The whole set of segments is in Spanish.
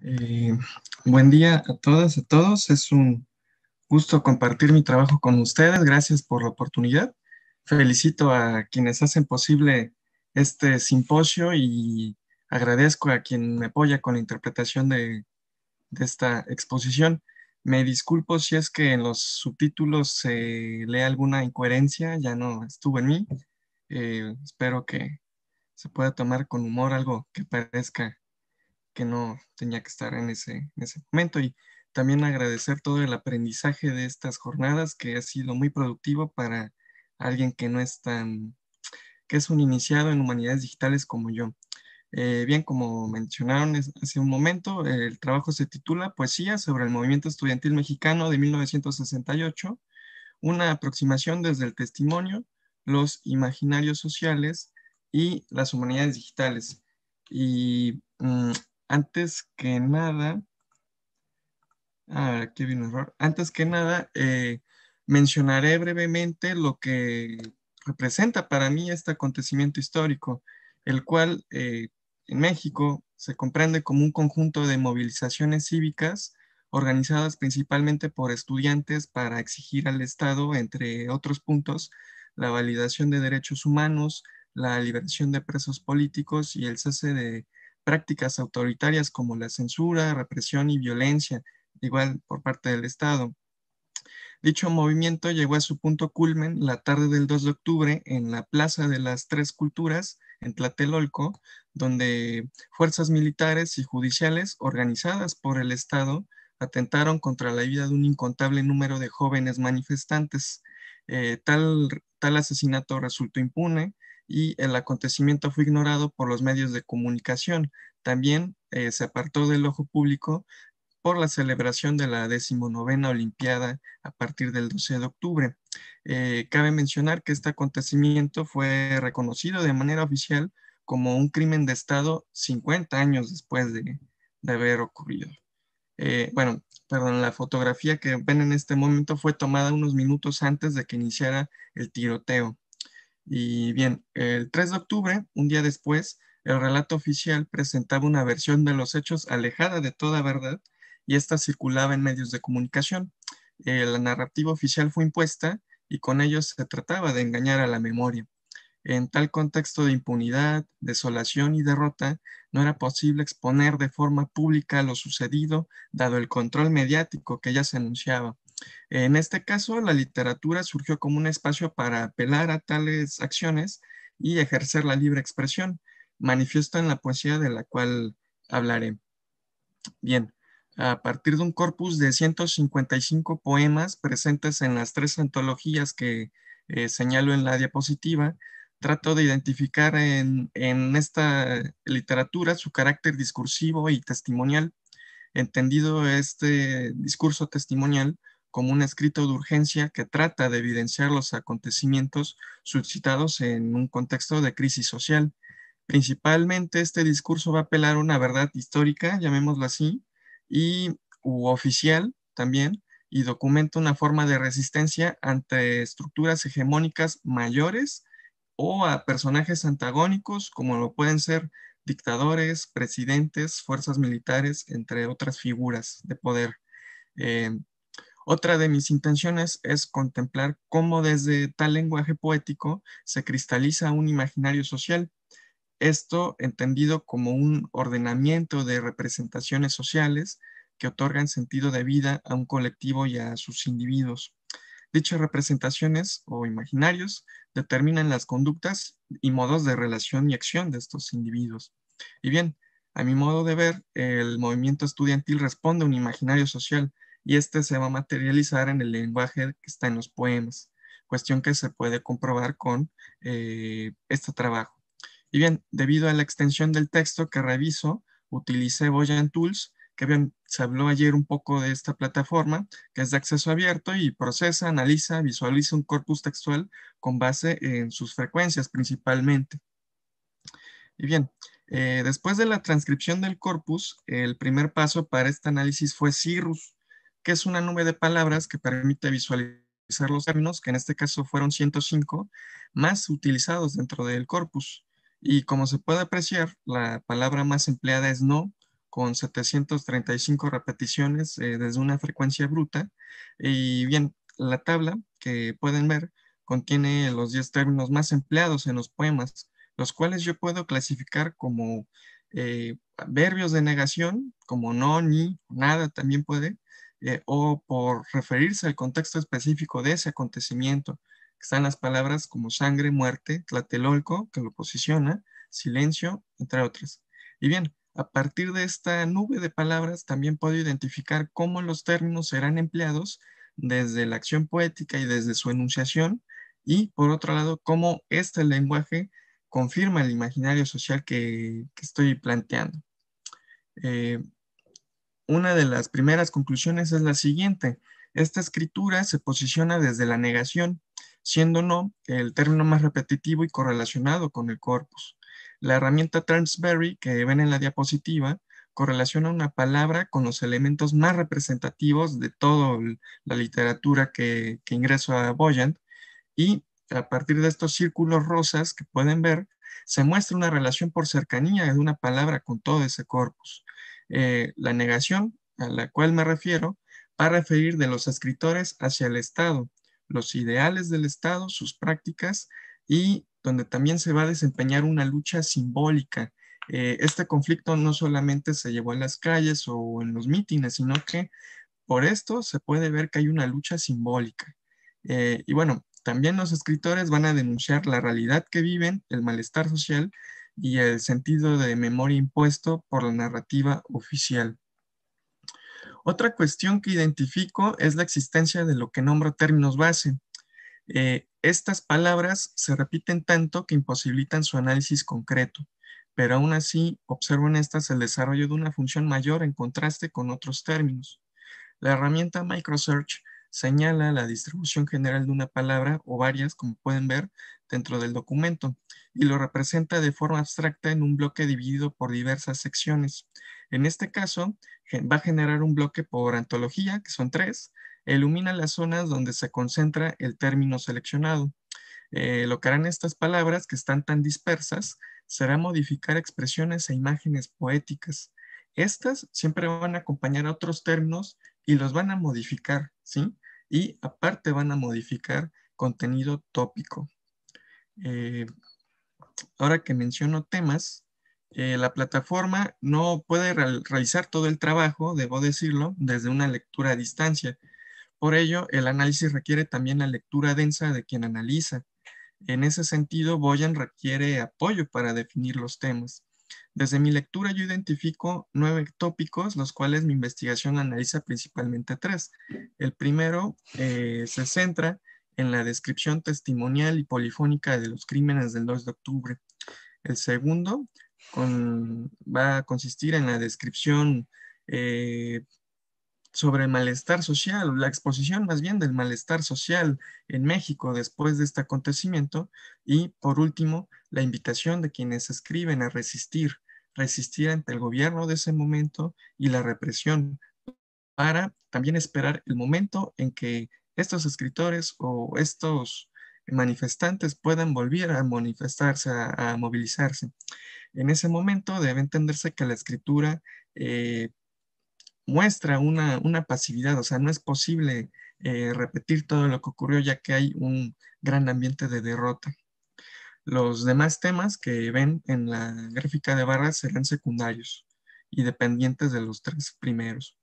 Eh, buen día a todas, a todos. Es un gusto compartir mi trabajo con ustedes. Gracias por la oportunidad. Felicito a quienes hacen posible este simposio y agradezco a quien me apoya con la interpretación de, esta exposición. Me disculpo si es que en los subtítulos se lee alguna incoherencia, ya no estuvo en mí. Eh, espero que se pueda tomar con humor algo que parezca que no tenía que estar en ese, en ese momento y también agradecer todo el aprendizaje de estas jornadas que ha sido muy productivo para alguien que no es tan, que es un iniciado en humanidades digitales como yo. Eh, bien, como mencionaron hace un momento, el trabajo se titula Poesía sobre el movimiento estudiantil mexicano de 1968, una aproximación desde el testimonio, los imaginarios sociales y las humanidades digitales. Y mm, antes que nada, ah, aquí error. Antes que nada, eh, mencionaré brevemente lo que representa para mí este acontecimiento histórico, el cual eh, en México se comprende como un conjunto de movilizaciones cívicas organizadas principalmente por estudiantes para exigir al Estado, entre otros puntos, la validación de derechos humanos, la liberación de presos políticos y el cese de prácticas autoritarias como la censura, represión y violencia, igual por parte del Estado. Dicho movimiento llegó a su punto culmen la tarde del 2 de octubre en la Plaza de las Tres Culturas, en Tlatelolco, donde fuerzas militares y judiciales organizadas por el Estado atentaron contra la vida de un incontable número de jóvenes manifestantes. Eh, tal, tal asesinato resultó impune y el acontecimiento fue ignorado por los medios de comunicación. También eh, se apartó del ojo público por la celebración de la decimonovena Olimpiada a partir del 12 de octubre. Eh, cabe mencionar que este acontecimiento fue reconocido de manera oficial como un crimen de Estado 50 años después de, haber ocurrido. Eh, bueno, perdón, la fotografía que ven en este momento fue tomada unos minutos antes de que iniciara el tiroteo. Y bien, el 3 de octubre, un día después, el relato oficial presentaba una versión de los hechos alejada de toda verdad y esta circulaba en medios de comunicación. Eh, la narrativa oficial fue impuesta y con ello se trataba de engañar a la memoria. En tal contexto de impunidad, desolación y derrota, no era posible exponer de forma pública lo sucedido, dado el control mediático que ya se anunciaba. En este caso, la literatura surgió como un espacio para apelar a tales acciones y ejercer la libre expresión, manifiesta en la poesía de la cual hablaré. Bien, a partir de un corpus de 155 poemas presentes en las tres antologías que eh, señalo en la diapositiva, trato de identificar en, en, esta literatura su carácter discursivo y testimonial, entendido este discurso testimonial como un escrito de urgencia que trata de evidenciar los acontecimientos suscitados en un contexto de crisis social. Principalmente este discurso va a apelar a una verdad histórica, llamémoslo así, y u oficial también, y documenta una forma de resistencia ante estructuras hegemónicas mayores o a personajes antagónicos, como lo pueden ser dictadores, presidentes, fuerzas militares, entre otras figuras de poder. Eh, otra de mis intenciones es contemplar cómo desde tal lenguaje poético se cristaliza un imaginario social. Esto entendido como un ordenamiento de representaciones sociales que otorgan sentido de vida a un colectivo y a sus individuos. Dichas representaciones o imaginarios determinan las conductas y modos de relación y acción de estos individuos. Y bien, a mi modo de ver, el movimiento estudiantil responde a un imaginario social y este se va a materializar en el lenguaje que está en los poemas, cuestión que se puede comprobar con eh, este trabajo. Y bien, debido a la extensión del texto que reviso, utilicé Boyan Tools, que bien, se habló ayer un poco de esta plataforma, que es de acceso abierto y procesa, analiza, visualiza un corpus textual con base en sus frecuencias principalmente. Y bien, eh, después de la transcripción del corpus, el primer paso para este análisis fue Cirrus, que es una nube de palabras que permite visualizar los términos, que en este caso fueron 105, más utilizados dentro del corpus. Y como se puede apreciar, la palabra más empleada es no con 735 repeticiones eh, desde una frecuencia bruta. Y bien, la tabla que pueden ver contiene los 10 términos más empleados en los poemas, los cuales yo puedo clasificar como eh, verbios de negación, como no, ni, nada también puede, eh, o por referirse al contexto específico de ese acontecimiento, están las palabras como sangre, muerte, tlatelolco, que lo posiciona, silencio, entre otras. Y bien, a partir de esta nube de palabras también puedo identificar cómo los términos serán empleados desde la acción poética y desde su enunciación, y por otro lado, cómo este lenguaje confirma el imaginario social que, estoy planteando. Eh, una de las primeras conclusiones es la siguiente. Esta escritura se posiciona desde la negación, siendo no el término más repetitivo y correlacionado con el corpus. La herramienta Transberry que ven en la diapositiva correlaciona una palabra con los elementos más representativos de toda la literatura que, que ingreso a Boyant y a partir de estos círculos rosas que pueden ver, se muestra una relación por cercanía de una palabra con todo ese corpus. Eh, la negación a la cual me refiero va a referir de los escritores hacia el Estado, los ideales del Estado, sus prácticas y donde también se va a desempeñar una lucha simbólica. Eh, este conflicto no solamente se llevó a las calles o en los mítines, sino que por esto se puede ver que hay una lucha simbólica. Eh, y bueno, también los escritores van a denunciar la realidad que viven, el malestar social y el sentido de memoria impuesto por la narrativa oficial. Otra cuestión que identifico es la existencia de lo que nombro términos base. Eh, estas palabras se repiten tanto que imposibilitan su análisis concreto, pero aún así observo en estas el desarrollo de una función mayor en contraste con otros términos. La herramienta Microsearch señala la distribución general de una palabra o varias, como pueden ver, dentro del documento y lo representa de forma abstracta en un bloque dividido por diversas secciones. En este caso, va a generar un bloque por antología, que son tres, ilumina las zonas donde se concentra el término seleccionado. Eh, lo que harán estas palabras, que están tan dispersas, será modificar expresiones e imágenes poéticas. Estas siempre van a acompañar a otros términos y los van a modificar, ¿sí? Y aparte van a modificar contenido tópico. Eh, ahora que menciono temas, eh, la plataforma no puede realizar todo el trabajo, debo decirlo, desde una lectura a distancia. Por ello, el análisis requiere también la lectura densa de quien analiza. En ese sentido, Boyan requiere apoyo para definir los temas. Desde mi lectura yo identifico nueve tópicos, los cuales mi investigación analiza principalmente tres. El primero eh, se centra en la descripción testimonial y polifónica de los crímenes del 2 de octubre. El segundo va a consistir en la descripción eh, sobre el malestar social, la exposición más bien del malestar social en México después de este acontecimiento. Y por último, la invitación de quienes escriben a resistir, resistir ante el gobierno de ese momento y la represión, para también esperar el momento en que estos escritores o estos manifestantes puedan volver a manifestarse, a, movilizarse. En ese momento debe entenderse que la escritura eh, muestra una, pasividad, o sea, no es posible eh, repetir todo lo que ocurrió ya que hay un gran ambiente de derrota. Los demás temas que ven en la gráfica de barras serán secundarios y dependientes de los tres primeros.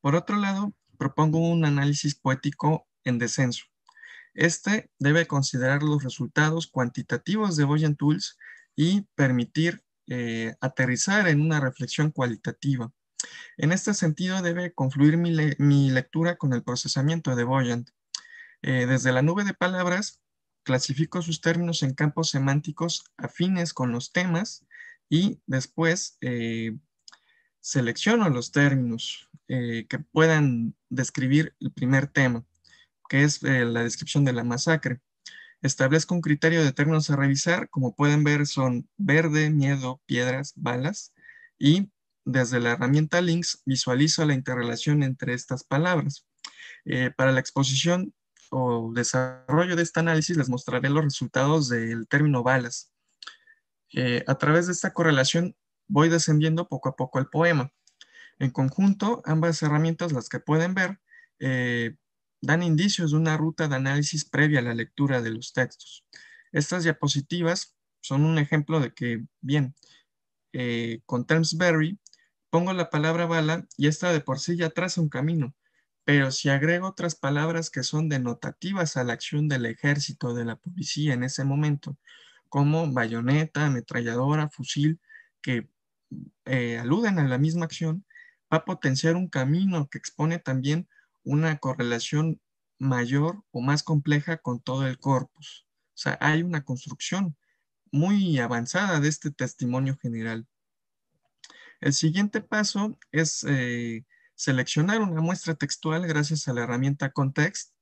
Por otro lado, propongo un análisis poético en descenso. Este debe considerar los resultados cuantitativos de Boyan Tools y permitir eh, aterrizar en una reflexión cualitativa. En este sentido, debe confluir mi, lectura con el procesamiento de Boyant. Eh, desde la nube de palabras, clasifico sus términos en campos semánticos afines con los temas y después eh, selecciono los términos eh, que puedan describir el primer tema, que es la descripción de la masacre. Establezco un criterio de términos a revisar, como pueden ver son verde, miedo, piedras, balas, y desde la herramienta Links visualizo la interrelación entre estas palabras. Eh, para la exposición o desarrollo de este análisis les mostraré los resultados del término balas. Eh, a través de esta correlación voy descendiendo poco a poco el poema. En conjunto, ambas herramientas, las que pueden ver, eh, dan indicios de una ruta de análisis previa a la lectura de los textos. Estas diapositivas son un ejemplo de que, bien, eh, con Termsbury pongo la palabra bala y esta de por sí ya traza un camino, pero si agrego otras palabras que son denotativas a la acción del ejército, de la policía en ese momento, como bayoneta, ametralladora, fusil, que eh, aluden a la misma acción, va a potenciar un camino que expone también una correlación mayor o más compleja con todo el corpus. O sea, hay una construcción muy avanzada de este testimonio general. El siguiente paso es eh, seleccionar una muestra textual gracias a la herramienta Context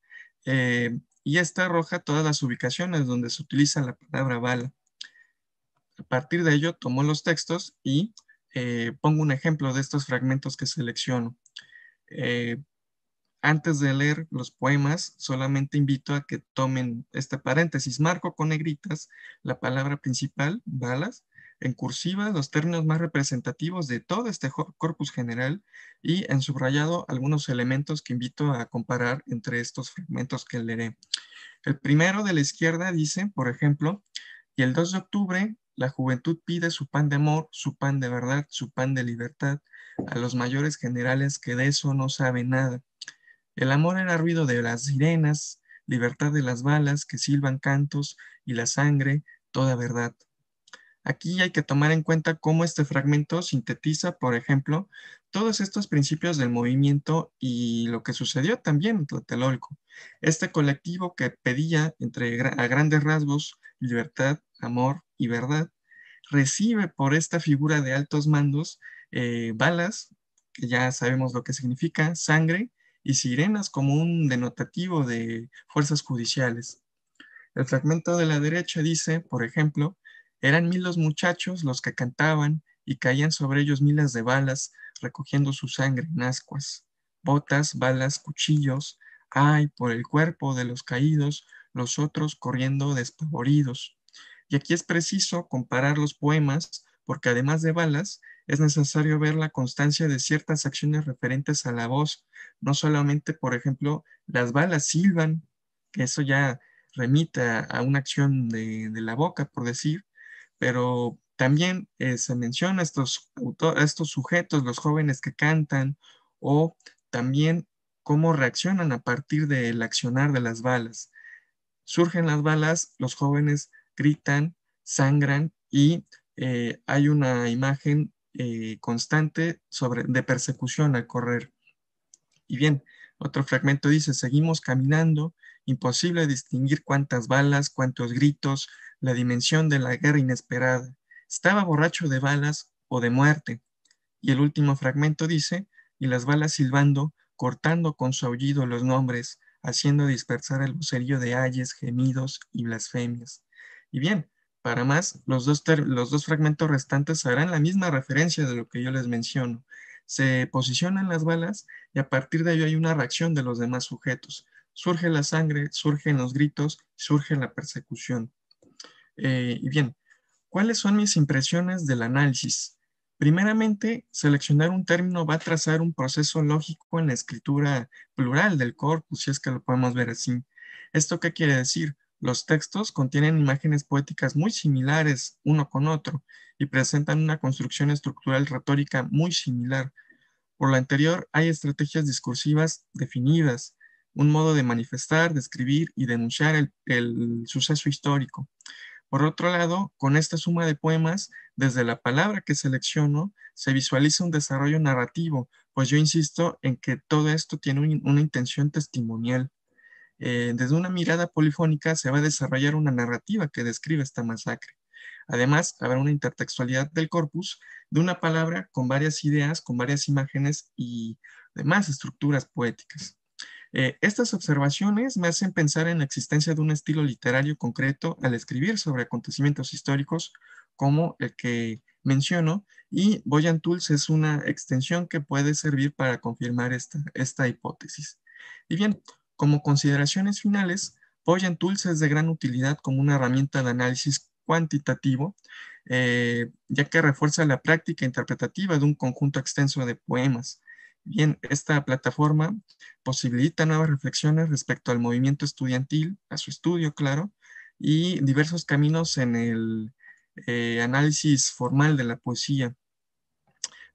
eh, y esta arroja todas las ubicaciones donde se utiliza la palabra bala. A partir de ello tomo los textos y eh, pongo un ejemplo de estos fragmentos que selecciono. antes de leer los poemas, solamente invito a que tomen este paréntesis. Marco con negritas la palabra principal, balas, en cursiva los términos más representativos de todo este corpus general y en subrayado algunos elementos que invito a comparar entre estos fragmentos que leeré. El primero de la izquierda dice, por ejemplo, y el 2 de octubre la juventud pide su pan de amor, su pan de verdad, su pan de libertad a los mayores generales que de eso no saben nada. El amor era ruido de las sirenas, libertad de las balas que silban cantos y la sangre, toda verdad. Aquí hay que tomar en cuenta cómo este fragmento sintetiza, por ejemplo, todos estos principios del movimiento y lo que sucedió también en Tlatelolco. Este colectivo que pedía entre a grandes rasgos libertad, amor y verdad, recibe por esta figura de altos mandos eh, balas, que ya sabemos lo que significa, sangre y sirenas como un denotativo de fuerzas judiciales. El fragmento de la derecha dice, por ejemplo, eran mil los muchachos los que cantaban y caían sobre ellos miles de balas, recogiendo su sangre en ascuas. Botas, balas, cuchillos, ay, por el cuerpo de los caídos, los otros corriendo despavoridos. Y aquí es preciso comparar los poemas, porque además de balas, es necesario ver la constancia de ciertas acciones referentes a la voz, no solamente, por ejemplo, las balas silban, que eso ya remite a, una acción de, la boca, por decir, pero también eh, se menciona estos, estos sujetos, los jóvenes que cantan, o también cómo reaccionan a partir del accionar de las balas. Surgen las balas, los jóvenes gritan, sangran y eh, hay una imagen eh, constante sobre, de persecución al correr. Y bien, otro fragmento dice, seguimos caminando, imposible distinguir cuántas balas, cuántos gritos, la dimensión de la guerra inesperada. Estaba borracho de balas o de muerte. Y el último fragmento dice, y las balas silbando, cortando con su aullido los nombres, haciendo dispersar el vocerío de ayes, gemidos y blasfemias. Y bien, para más, los dos, los dos fragmentos restantes harán la misma referencia de lo que yo les menciono. Se posicionan las balas y a partir de ello hay una reacción de los demás sujetos. Surge la sangre, surgen los gritos, surge la persecución. Eh, y bien, ¿cuáles son mis impresiones del análisis? Primeramente, seleccionar un término va a trazar un proceso lógico en la escritura plural del corpus, si es que lo podemos ver así. ¿Esto qué quiere decir? Los textos contienen imágenes poéticas muy similares uno con otro y presentan una construcción estructural retórica muy similar. Por lo anterior, hay estrategias discursivas definidas, un modo de manifestar, describir y denunciar el suceso histórico. Por otro lado, con esta suma de poemas, desde la palabra que selecciono, se visualiza un desarrollo narrativo, pues yo insisto en que todo esto tiene una intención testimonial. Eh, desde una mirada polifónica se va a desarrollar una narrativa que describe esta masacre. Además, habrá una intertextualidad del corpus de una palabra con varias ideas, con varias imágenes y demás estructuras poéticas. Eh, estas observaciones me hacen pensar en la existencia de un estilo literario concreto al escribir sobre acontecimientos históricos como el que menciono y Boyan Tools es una extensión que puede servir para confirmar esta, esta hipótesis. Y bien, como consideraciones finales, Boyan Tools es de gran utilidad como una herramienta de análisis cuantitativo, eh, ya que refuerza la práctica interpretativa de un conjunto extenso de poemas. Bien, esta plataforma posibilita nuevas reflexiones respecto al movimiento estudiantil, a su estudio, claro, y diversos caminos en el eh, análisis formal de la poesía.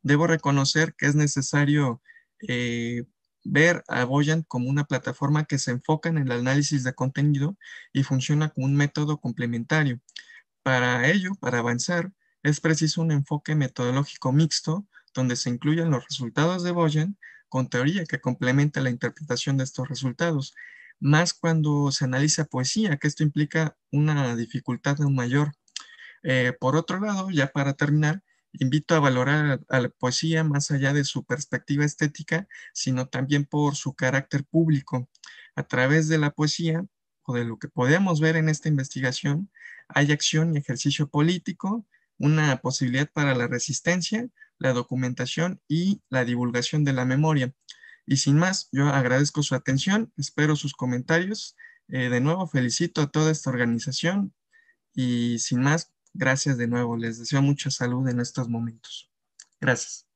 Debo reconocer que es necesario eh, ver a Boyan como una plataforma que se enfoca en el análisis de contenido y funciona como un método complementario. Para ello, para avanzar, es preciso un enfoque metodológico mixto donde se incluyan los resultados de Boyan con teoría que complemente la interpretación de estos resultados, más cuando se analiza poesía, que esto implica una dificultad aún mayor. Eh, por otro lado, ya para terminar, invito a valorar a la poesía más allá de su perspectiva estética, sino también por su carácter público. A través de la poesía, o de lo que podemos ver en esta investigación, hay acción y ejercicio político, una posibilidad para la resistencia, la documentación y la divulgación de la memoria. Y sin más, yo agradezco su atención, espero sus comentarios. Eh, de nuevo, felicito a toda esta organización y sin más, gracias de nuevo. Les deseo mucha salud en estos momentos. Gracias.